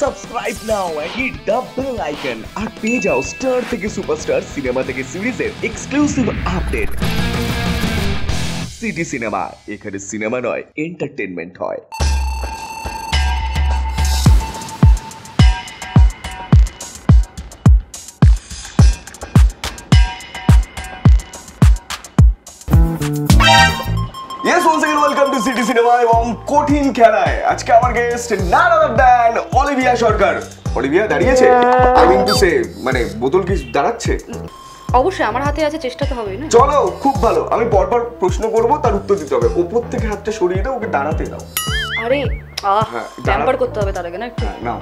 Subscribe now and hit the bell icon আর পেয়ে যাও star থেকে সুপারস্টার সিনেমা থেকে সিরিজের এক্সক্লুসিভ আপডেট সিটি সিনেমা এখানে সিনেমা নয় এন্টারটেনমেন্ট হয়। Once again welcome to City Cinema এবং কঠিন খেলায়। আজকে আমার guest none other than Olivia Sarkar Olivia দাঁড়িয়েছে? আই মিন টু সে মানে বোতল কি দাঁড়াচ্ছে? অবশ্যই আমার হাতে আছে চেষ্টা তো হবেই না। চলো খুব ভালো। আমি পরপর প্রশ্ন করব তার উত্তর দিতে হবে। ওপর থেকে হাতটা সরিয়ে দাও ওকে দাঁড়াতে দাও। আরে আহ ট্যাম্পার করতে হবে তার আগে না একটু? হ্যাঁ নাও।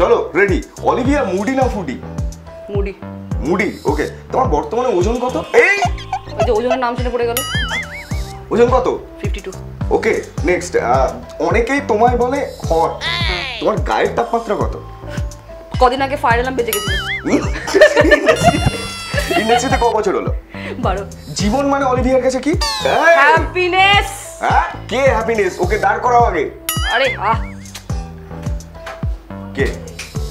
চলো রেডি অলিভিয়া মুডি না ফুডি মুডি মুডি ওকে তোমার বর্তমানে ওজন কত? এই! ওই যে ওজনের নাম শুনে পড়ে গেল। ওজন কত? ফিফটি টু ওকে নেক্সট অনেকেই তোমায় বলে হট। তোমার গায়ের তাপমাত্রা কত? কদিন আগে ফায়ার অ্যালার্ম বেজে গেছিল। ইন্ডাস্ট্রিতে ক বছর হলো? বারো। জীবন মানে অলিভিয়ার কাছে কি? হ্যাপিনেস হ্যাঁ? কে হ্যাপিনেস ওকে দাঁড় করাও আগে। আরে আহ। কে?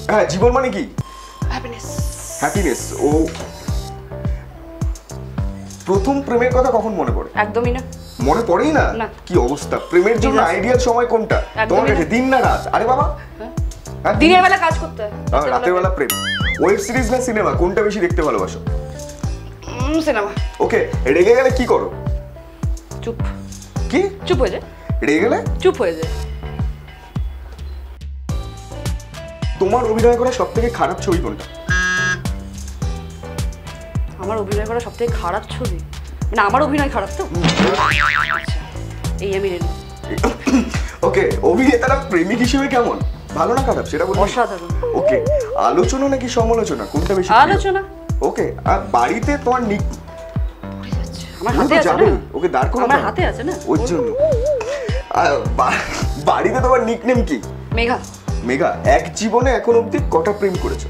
হ্যাঁ জীবন মানে কি? হ্যাপিনেস হ্যাপিনেস ও। প্রথম প্রেমের কথা কখন মনে পড়ে? একদমই না। মনে পড়েই না। কি অবস্থা? প্রেমের জন্য. আইডিয়াল সময় কোনটা? তোমার কাছে দিন না রাত? আরে বাবা! হ্যাঁ? হ্যাঁ, দিনের বেলা কাজ করতে হয়। রাতের বেলা প্রেম। ওয়েব সিরিজ না সিনেমা কোনটা বেশি দেখতে ভালোবাসো? সিনেমা ওকে রেগে গেলে কি করো? চুপ। কি? চুপ হয়ে যায়। রেগে গেলে? চুপ হয়ে যায়। তোমার অভিনয় করা সব থেকে খারাপ ছবি কোনটা? আমার অভিনয় করা সবথেকে খারাপ ছবি? মানে আমার অভিনয় খারাপ তো? আচ্ছা এই আমি ওকে অভিনেতারা প্রেমিক হিসেবে কেমন? ভালো না খারাপ সেটা বলব অসাধারণ। ওকে আলোচনা নাকি সমালোচনা? কোনটা বেশি আলোচনা। ওকে আর বাড়িতে তোমার নিক আমার হাতে আছে না? ওকে দাঁড় করো আমার হাতে আছে না? ওর জন্য। বাড়িতে তোমার নিকনেম কি? মেঘা। মেঘা এক জীবনে এখন অবধি কটা প্রেম করেছ?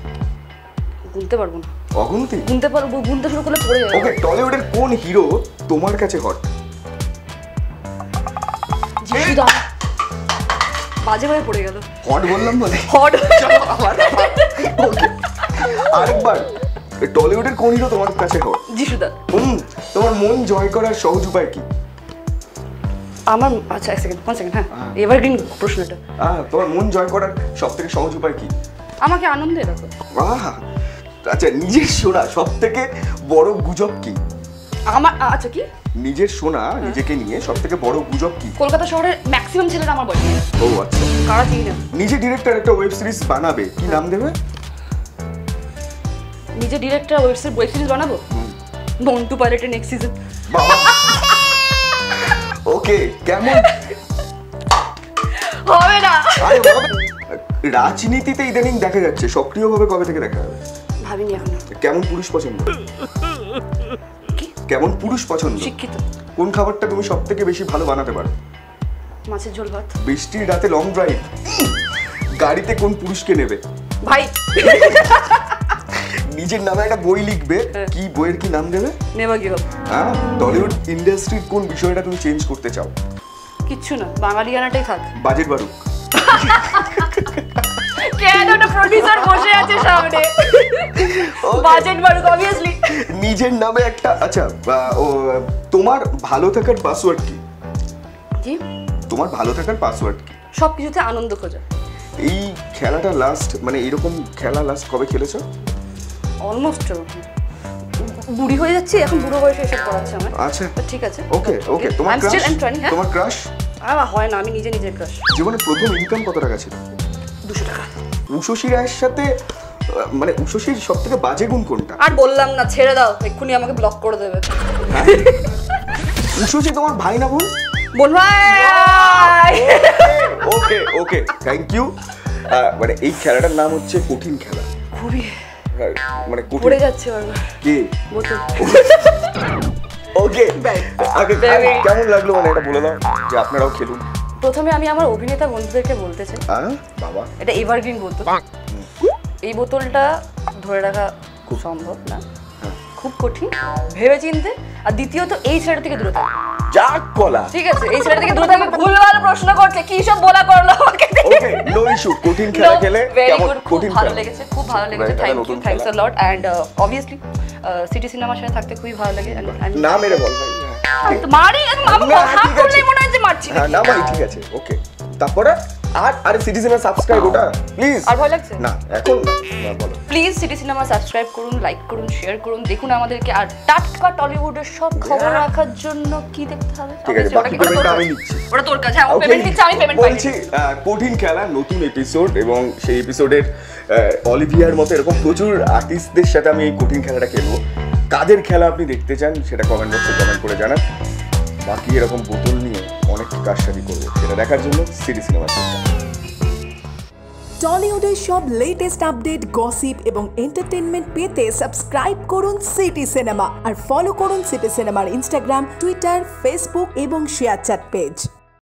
গুনতে পারব না। অগুন্তি? গুনতে পারব গুনতে শুরু করলে পড়ে যাবে। ওকে টলিউডের কোন হিরো তোমার কাছে হট? যিশুদা বাজে ভাবে পড়ে গেল। হট বললাম বলে? হট। আরেকবার টলিউডের কোন হিরো তোমার কাছে হট? যিশুদা হুম তোমার মন জয় করার সহজ উপায় কি? আমার আচ্ছা এক সেকেন্ড ওয়ান সেকেন্ড হ্যাঁ। এভারগ্রিন প্রশ্নটা। তোমার মন জয় করার সব থেকে সহজ উপায় কি? আমাকে আনন্দে রাখো। আহা আচ্ছা নিজের সোনা সব থেকে বড় গুজব কি? আমার আচ্ছা কি? নিজের সোনা নিজেকে নিয়ে সব থেকে বড় গুজব কি? কলকাতা শহরের ম্যাক্সিমাম ছেলেরা আমার বয়স ও আচ্ছা। কারা চিনি না নিজে ডিরেক্টর একটা ওয়েব সিরিজ বানাবে কি নাম দেবে? নিজে director web series web series বানাবো? মন্টু পাইলটের নেক্সট সিজন ওকে কেমন? হবে না। রাজনীতিতে ইদানিং দেখা যাচ্ছে সক্রিয়ভাবে কবে থেকে দেখা যাবে? ভাবিনি এখন। কেমন পুরুষ পছন্দ? কেমন পুরুষ পছন্দ? শিক্ষিত। কোন খাবারটা তুমি সব থেকে বেশি ভালো বানাতে পারো? মাছের ঝোল ভাত। বৃষ্টির রাতে লং ড্রাইভ গাড়িতে কোন পুরুষকে নেবে? ভাই। নিজের নামে একটা বই লিখবে। হ্যাঁ। কি বইয়ের কি নাম দেবে নেবা হবে হ্যাঁ টলিউড ইন্ডাস্ট্রির কোন বিষয়টা তুমি চেঞ্জ করতে চাও? কিচ্ছু না বাঙালিয়ানাটাই থাক। বাজেট বাড়ুক। কেন একটা প্রোডিউসার বসে আছে সামনে। বাজেট বাড়ুক অবভিয়াসলি নিজের নামে একটা আচ্ছা ও, তোমার ভালো থাকার পাসওয়ার্ড কি? কি? তোমার ভালো থাকার পাসওয়ার্ড কি? সব কিছুতে আনন্দ খোঁজা। এই খেলাটা লাস্ট মানে এরকম খেলা লাস্ট কবে খেলেছো? অলমোস্ট বুড়ি হয়ে যাচ্ছি এখন বুড়ো বয়সে এসব করাচ্ছে আমার। আচ্ছা। ঠিক আছে। ওকে ওকে তোমার ক্রাশ হ্যাঁ। তোমার ক্রাশ আর হয় না আমি নিজে নিজের ক্রাশ জীবনে প্রথম ইনকাম কত টাকা ছিল? দুশো টাকা। উষসী রায়ের সাথে মানে উষসীর সব থেকে বাজে গুণ কোনটা? আর বললাম না ছেড়ে দাও এক্ষুনি আমাকে ব্লক করে দেবে। উষসী তোমার ভাই না বোন? বোন ভাই! ওকে ওকে থ্যাংক ইউ মানে এই খেলাটার নাম হচ্ছে কঠিন খেলা। খুবই হ্যাঁ, মানে পড়ে যাচ্ছে কে? ওকে কেমন লাগল? মানে এটা বলে দাও যে আপনারাও খেলুন। প্রথমে আমি আমার অভিনেতা বন্ধুদেরকে বলতে চাই। হ্যাঁ বাবা। এটা এভারগ্রিন বোতল। এই বোতলটা ধরে রাখা খুব সম্ভব না। খুব কঠিন। ভেবে চিনতে আর দ্বিতীয়ত এই ছেলেটা থেকে দূরে থাকা। যাক কলা। ঠিক আছে এই ছেলেটা থেকে দূরে থাকবে ভুলভাল প্রশ্ন করছে। কি সব বলা করল আমাকে ওকে নো ইস্যু কঠিন খেলা খেলে কেমন খুব কঠিন ভালো লেগেছে। খুব ভালো লেগেছে। Thank you thanks a lot and obviously City সিনেমার সাথে থাকতে খুবই ভালো লাগে। না মেরে বল ভাই। মারি? আমি। মনে হয় যে মারছি হ্যাঁ না ভাই ঠিক আছে ওকে তারপরে আর আরে সিটিজেনের সাবস্ক্রাইব ওটা প্লিজ আর ভয় লাগছে? না এখন না না, বলো। প্লিজ সিটি সিনেমা সাবস্ক্রাইব করুন লাইক করুন শেয়ার করুন দেখুন আমাদেরকে। আর টাটকা টলিউডের সব খবর রাখার জন্য কি দেখতে হবে? ঠিক আছে, বাকি আমি নিচ্ছি। ওটা তোর কাছে হ্যাঁ পেমেন্ট দিচ্ছে আমি পেমেন্ট বলছি কঠিন খেলা নতুন এপিসোড এবং সেই এপিসোডের অলিভিয়ার মতো এরকম প্রচুর আর্টিস্টদের সাথে আমি এই কঠিন খেলাটা খেলব। কাদের খেলা আপনি দেখতে চান সেটা কমেন্ট বক্সে কমেন্ট করে জানান। বাকি এরকম বোতল নিয়ে অনেক কারসাজি করব। সেটা দেখার জন্য সিটি সিনেমা টলিউডের সব লেটেস্ট আপডেট গসিপ এবং এন্টারটেনমেন্ট পেতে সাবস্ক্রাইব করুন সিটি সিনেমা আর ফলো করুন সিটি সিনেমার ইনস্টাগ্রাম টুইটার ফেসবুক এবং শেয়ার চ্যাট পেজ